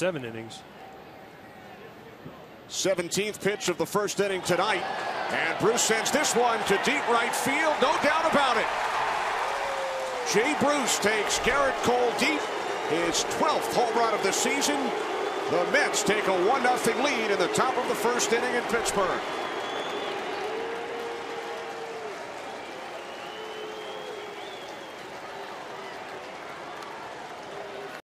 seven innings. 17th pitch of the first inning tonight. And Bruce sends this one to deep right field. No doubt about it. Jay Bruce takes Gerrit Cole deep. His 12th home run of the season. The Mets take a 1 0 lead in the top of the first inning in Pittsburgh.